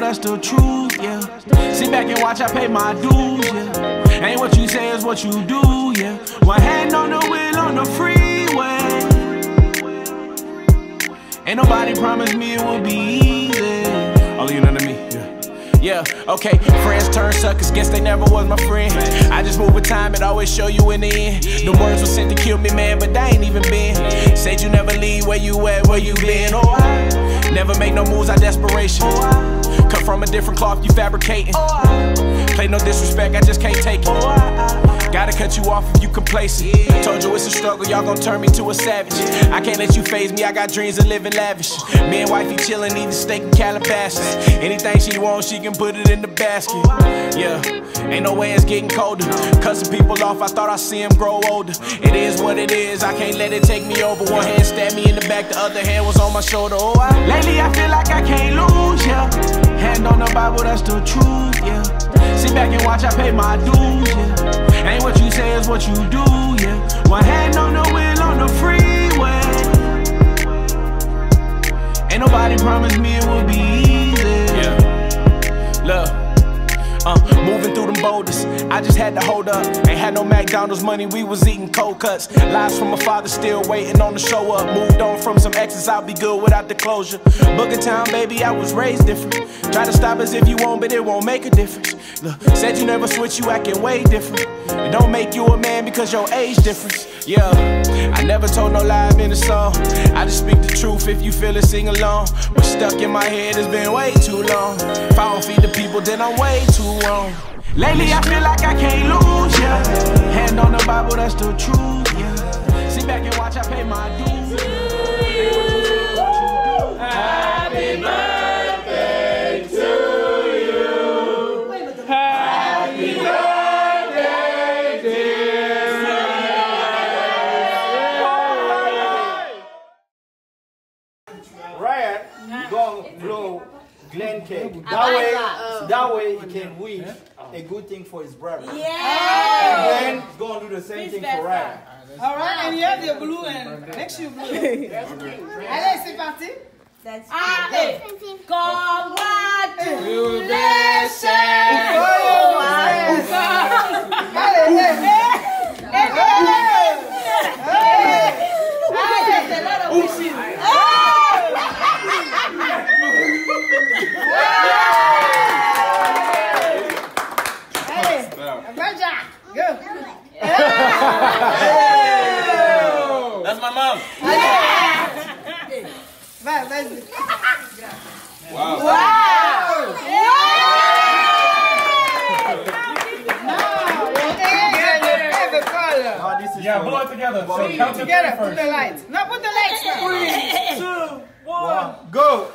that's the truth, yeah. Sit back and watch, I pay my dues, yeah. Ain't what you say is what you do, yeah. One hand on the wheel on the freeway. Ain't nobody promised me it will be easy. All you know to me, yeah. Yeah, okay, friends turn suckers, guess they never was my friend. I just move with time and always show you in the end. The words were sent to kill me, man, but they ain't even been. Said you never leave where you at, where you been. Oh, I never make no moves out desperation. Oh, I cut from a different cloth, you fabricating. Oh, play no disrespect, I just can't take it. Gotta cut you off if you complacent. Told you it's a struggle, y'all gon' turn me to a savage. I can't let you phase me, I got dreams of living lavish. Me and wifey chillin', eating steak and Calabasas. Anything she wants, she can put it in the basket. Yeah, ain't no way it's getting colder. Cutting people off, I thought I see them grow older. It is what it is, I can't let it take me over. One hand stabbed me in the back, the other hand was on my shoulder. Oh, I, lately I feel like I can't lose, yeah. Hand on the Bible, that's the truth, yeah. Sit back and watch, I pay my dues, yeah. Ain't what you say is what you do, yeah. One hand on the wheel on the freeway. Ain't nobody promised me it would be easy. Yeah. Look. Uh, moving through them boulders, I just had to hold up. Ain't had no McDonald's money, we was eating cold cuts. Lies from my father, still waiting on the show up. Moved on from some exes, I'll be good without the closure. Booker Town, baby, I was raised different. Try to stop us if you want, but it won't make a difference. Said you never switch, you acting way different. It don't make you a man because your age difference. Yeah, I never told no lie in a song. I just speak the truth if you feel it, sing along. What's stuck in my head has been way too long. If I don't feed the people, then I'm way too wrong. Lately, I feel like I can't lose, yeah. Hand on the Bible, that's the truth, yeah. Sit back and watch, I pay my dues. Ryan, you gonna blow Glen cake. That way, oh. that. Way he can win a good thing for his brother. Yeah. And Glenn is gonna do the same thing for Ryan. All right, and you have the blue and next you blue. Allez, c'est parti. Allez, ah, congratulations. Allez, Raja, go. That's my mom. Vai, vas-y. Wow. Now, your egg and your favorite color. This is Yeah, for- blow it together. So See, count to Together, three put the lights. Now put the lights first. Two, one. Go!